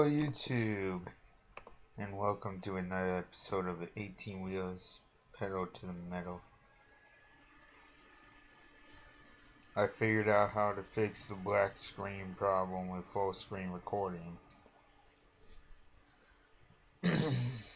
Hello YouTube and welcome to another episode of 18 Wheels Pedal to the Metal. I figured out how to fix the black screen problem with full screen recording.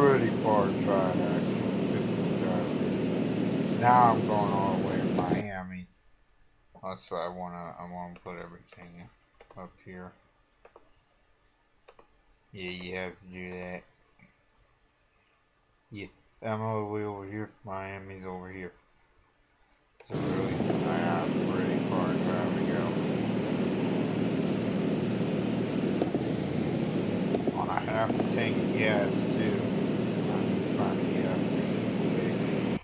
pretty far drive actually. Took the drive. Now I'm going all the way to Miami. Also I wanna I wanna put everything up here. Yeah, you have to do that. Yeah. I'm all the way over here. Miami's over here. So really, I have pretty far drive to go. Oh, I have to tank gas too. I need to find a gas station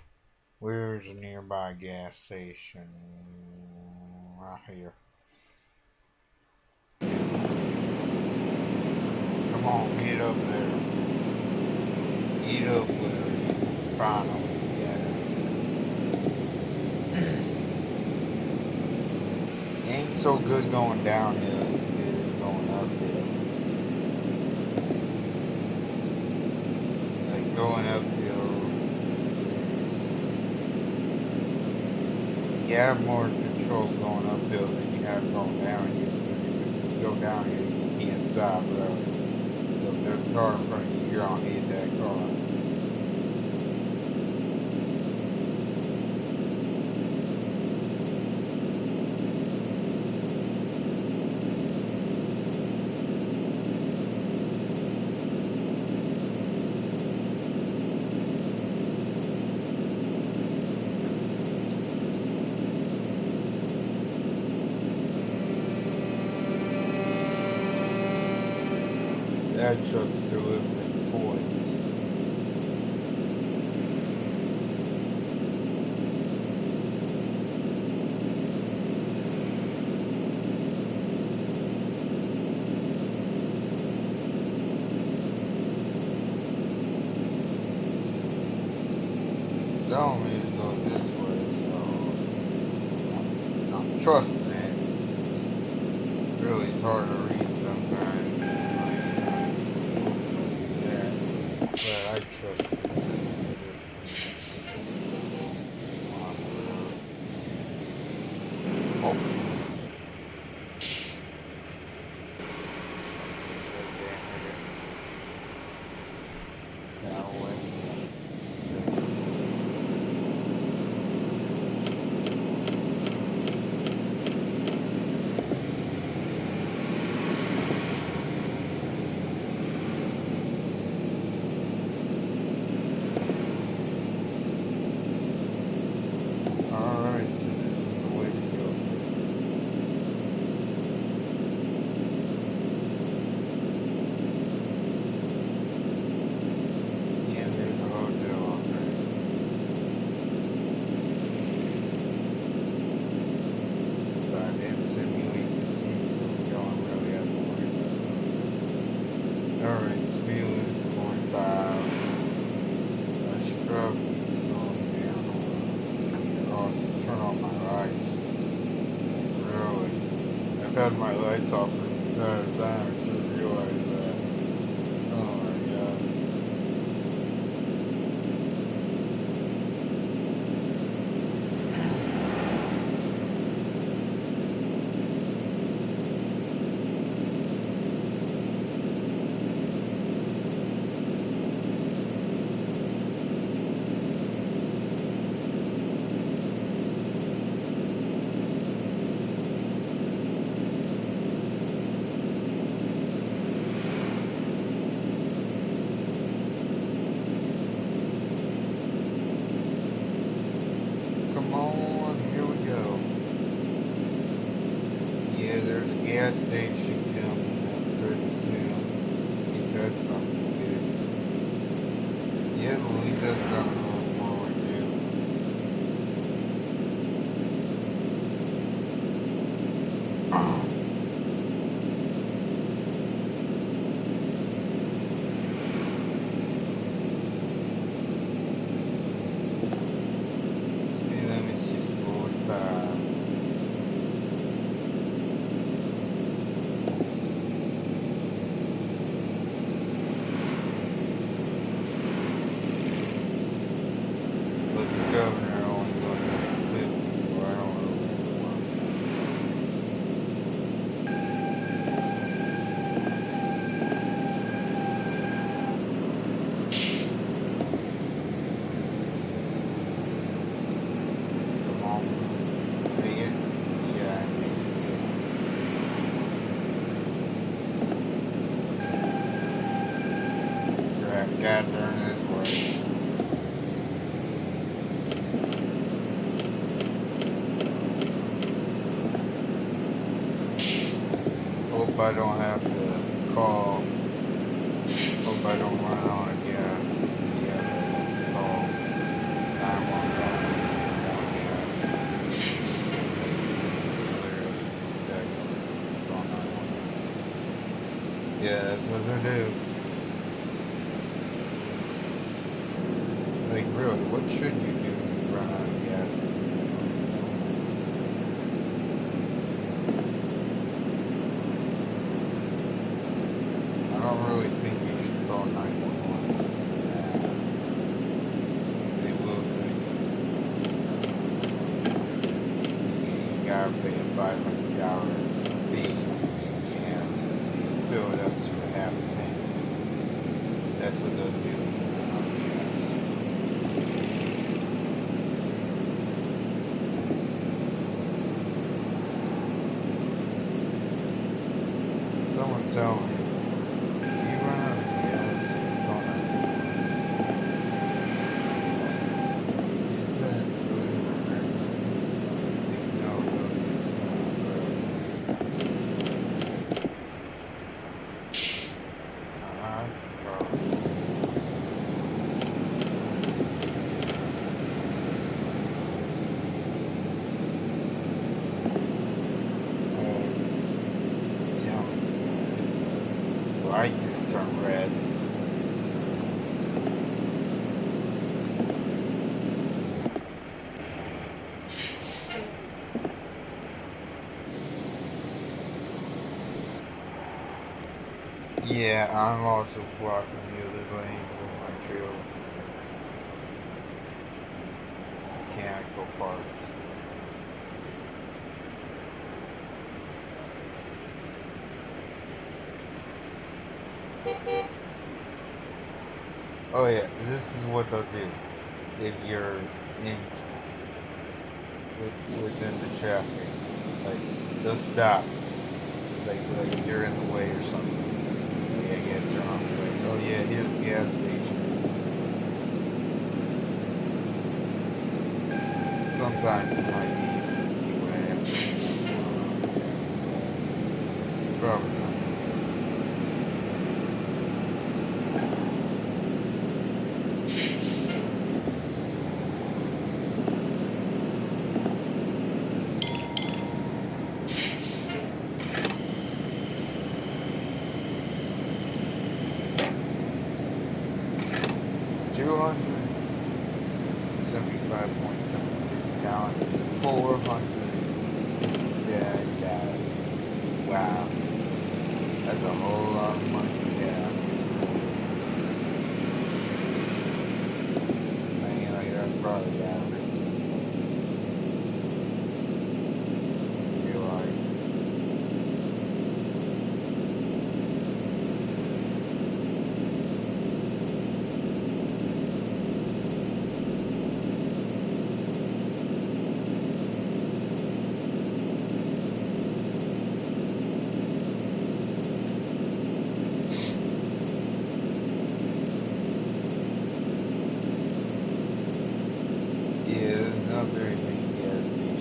Where's a nearby gas station? Right here. Come on, get up there. Get up there final. Ain't so good going downhill as it is going uphill. Like going uphill is you have more control going uphill than you have going downhill. If you go downhill, you can't stop really. So if there's a car in front of you, you're gonna hit that car. Delivering toys. It's telling me to go this way, so I'm, I'm trusting it. Really, it's hard to read sometimes. I trust it since it is. Oh. Alright, speed limit is 45. My stroke is slowing down a little. Also, turn on my lights. Really. I've had my lights off out. Hope I don't have to call Yeah, I'm also blocking the other lane with my trail. Mechanical parts. Oh yeah, this is what they'll do if you're in within the traffic. Like they'll stop gas station. Sometimes it might be. I'm very PTSD.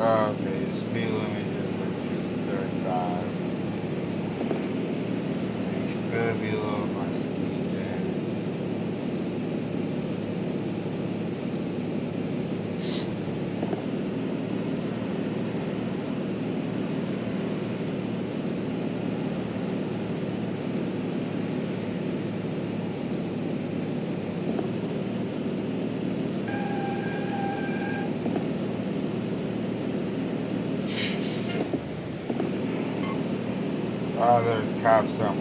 Um, okay, speed limit is 35. It could be a little other those tribes some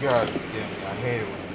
God damn it, I hate it when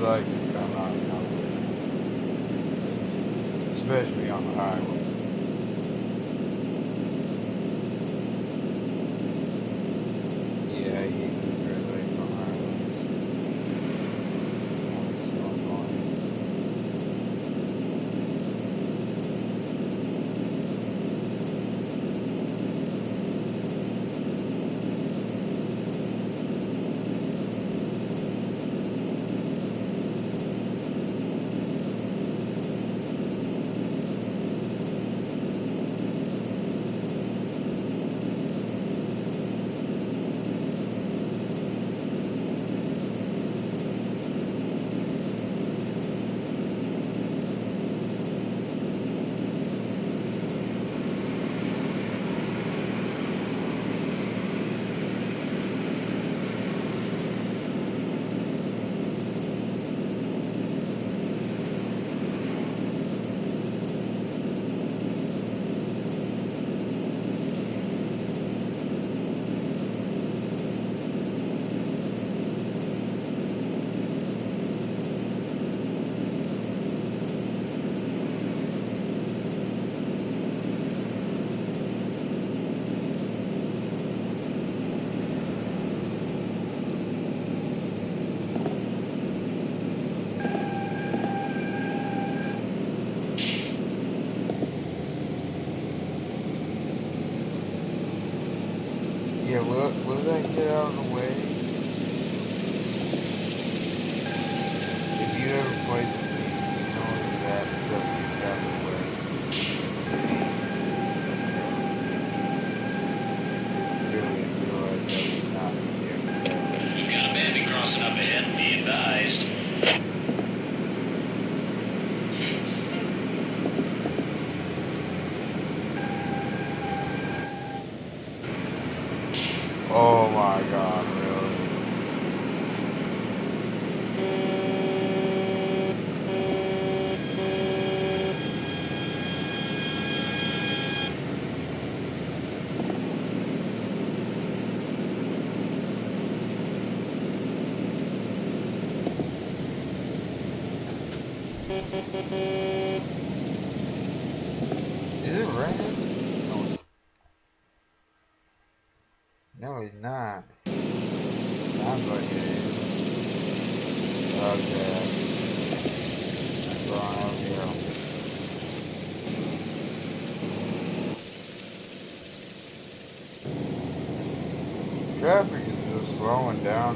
like to come out, you know, especially on the highway. Yeah. No, he's not. Sounds like it is. Okay. going over here. Traffic is just slowing down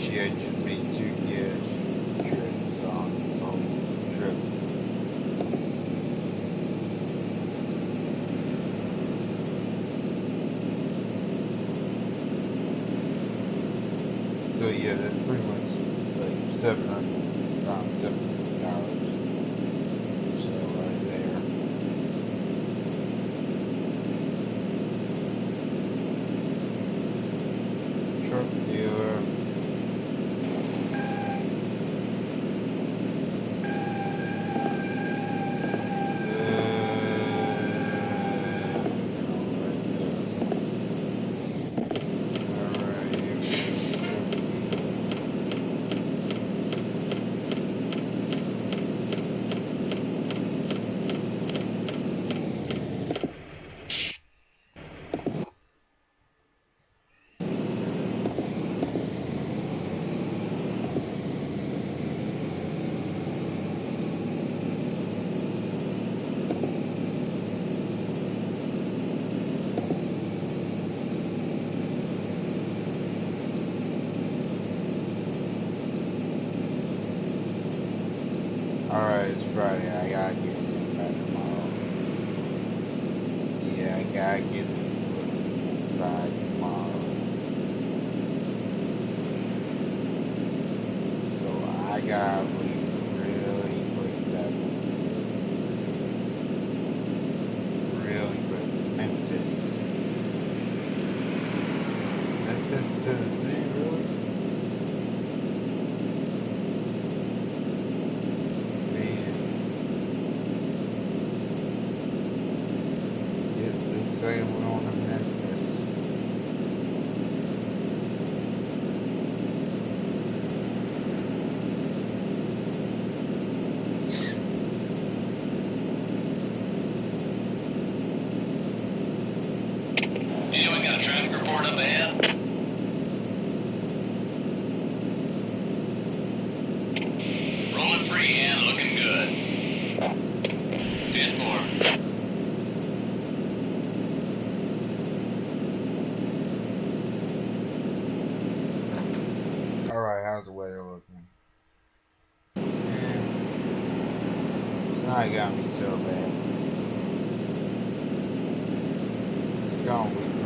appreciate you. miles away looking. It's not got me so bad. It's gone with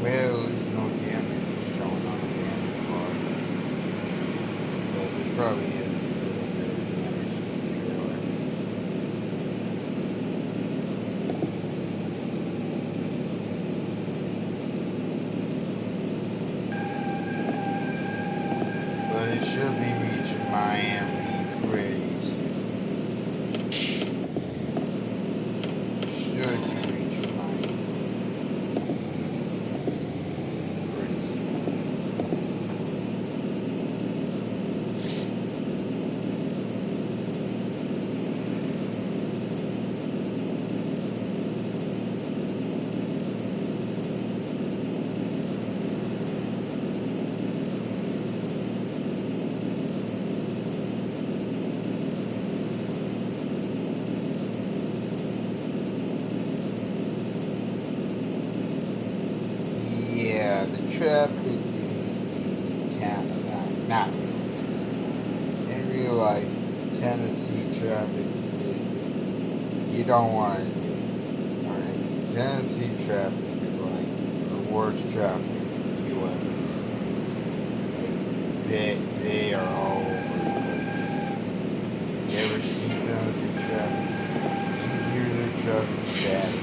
Well, there's no damage shown on the damage bar. But it probably They, they are all over the place. You ever seen those who travel? You hear their traveling back.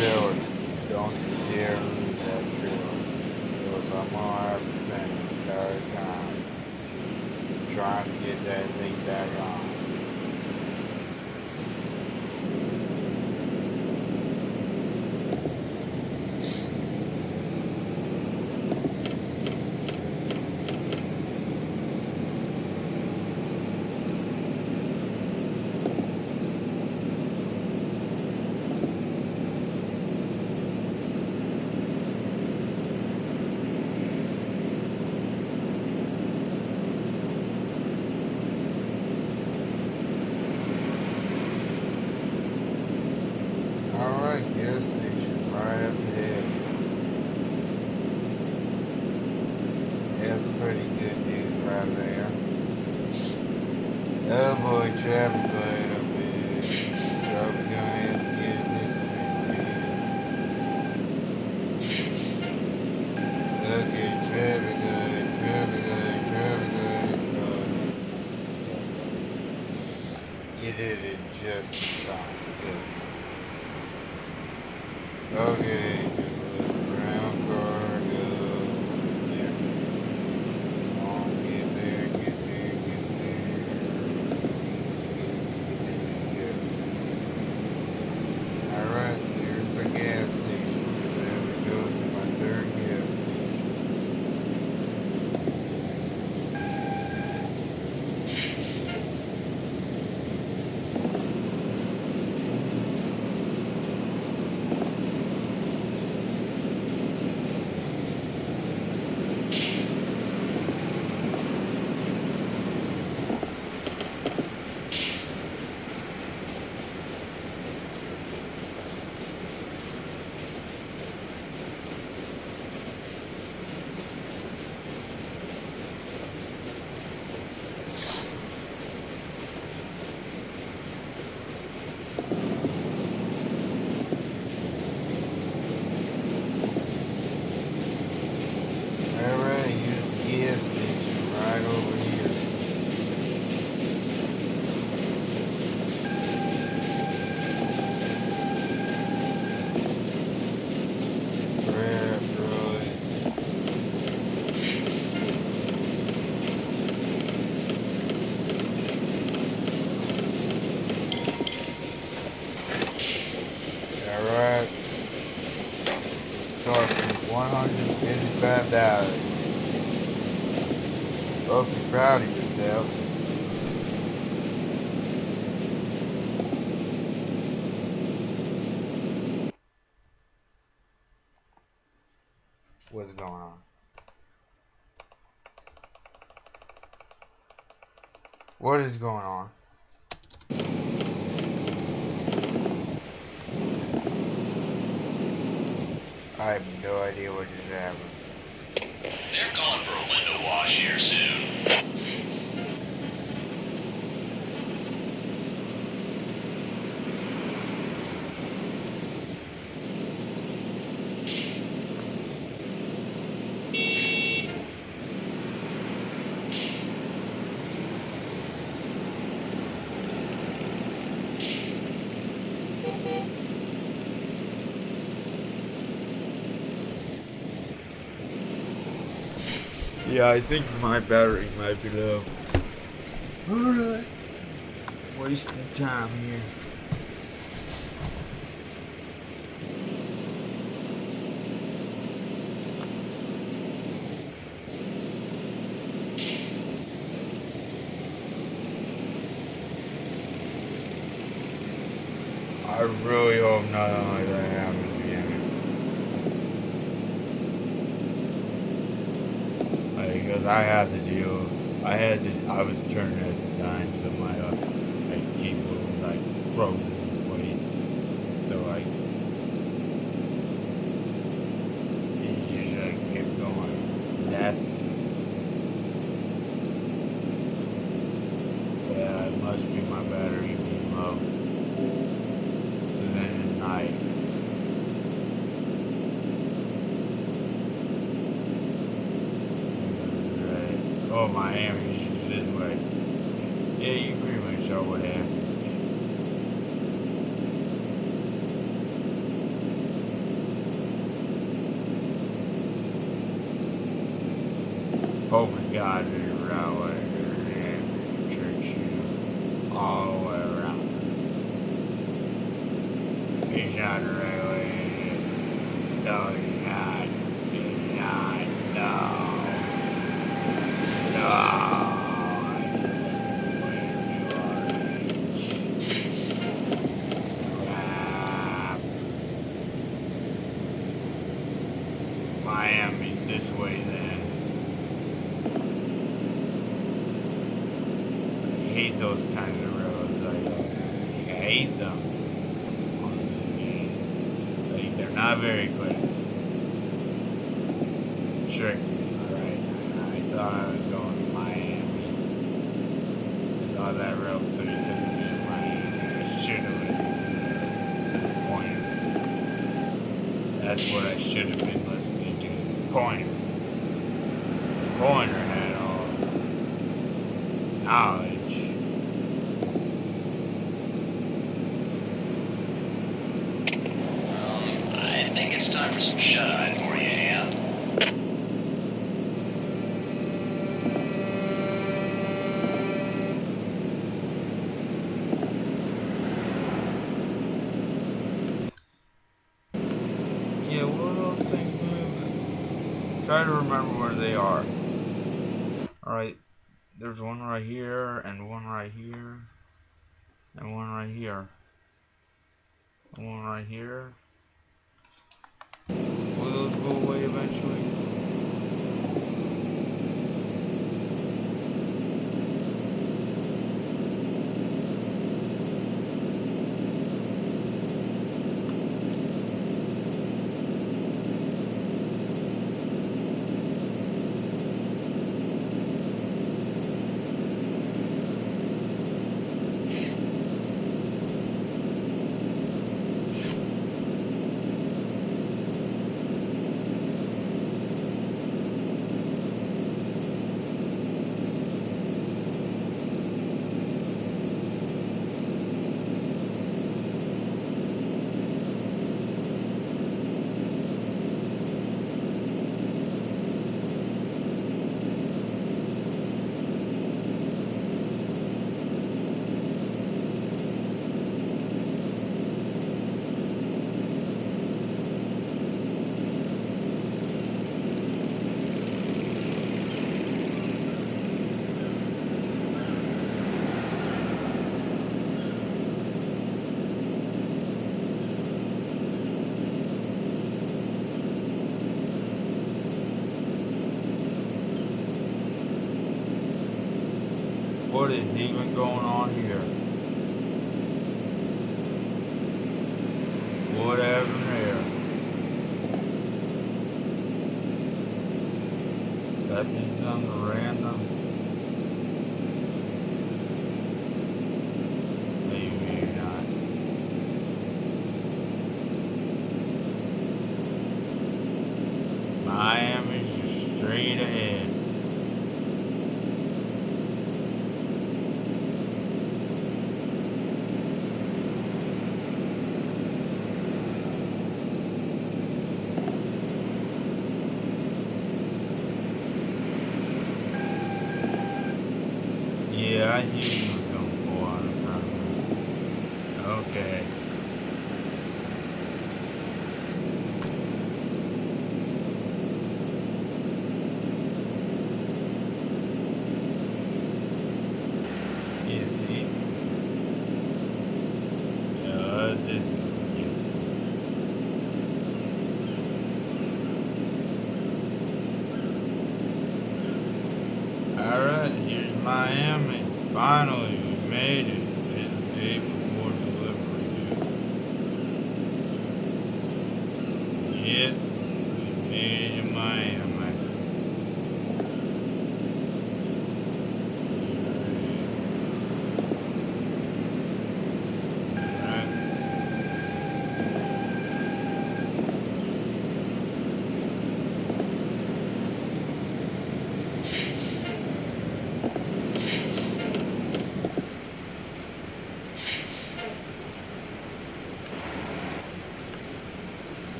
still don't steer that field. It was a my arm spent the entire time. Trying to get that thing back on. just Alright. Costing at $155. Hope you're proud of yourself. what's going on. What is going on? I have no idea what just happened. They're calling for a window wash here soon. Yeah, I think my battery might be low. Alright. Wasting time here. I really hope nothing like that happens again. Like, because I had to deal, I had to, I was turning at the time, so my, uh, like, keyboard like, frozen in place. So, like, it just, like, kept going left. Yeah, it must be my battery being low. So then at night, right. Oh, Miami's just this way. Yeah, you pretty much saw what happened. Oh my God, there's a railway there, and church you all the way around. He's not a railway. No, he's not. He's not. No. No. Crap. Miami's this way then. I hate those kinds of roads. I, I hate them. Like, they're not very quick. Tricked me, alright? I thought I was going to Miami. I thought that road could have taken me to Miami. I should have listened to the pointer. That's what I should have been listening to. The pointer. The pointer had all knowledge. I think it's time for some shut-eye for you, Hand. Yeah, what those things move? Try to remember where they are. Alright, there's one right here, and one right here, and one right here. And one right here. Will those go away eventually? What is even going on here? What happened there? That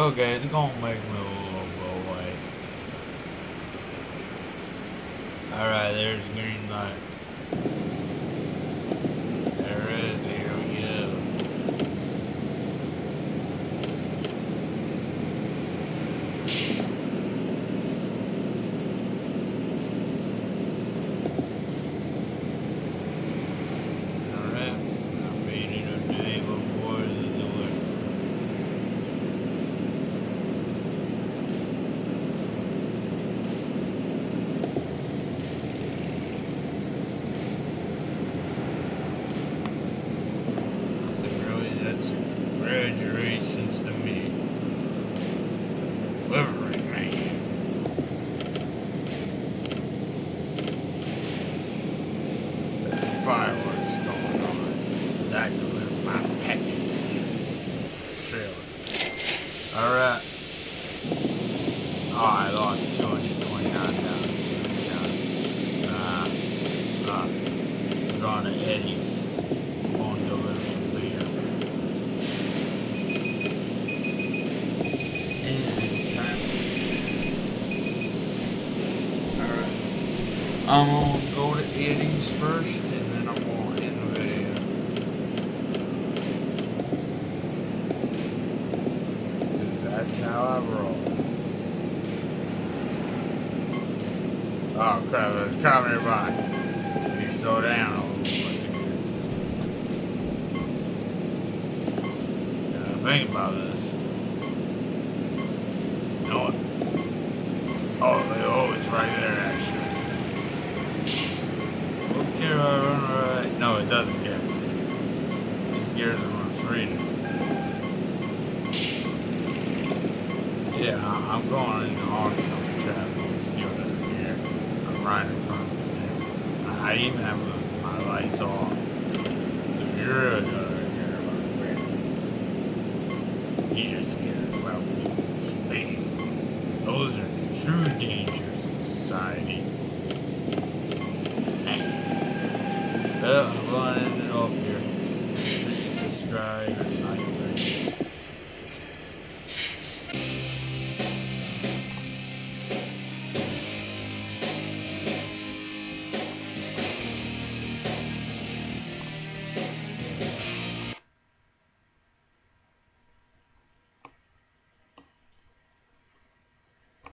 Okay, it's gone, make. I'm gonna go to innings first, and then I'm gonna end the video. Cause that's how I roll. Oh crap, there's a car nearby. You slow down. Gotta think about this. You know what? Oh, they always right there.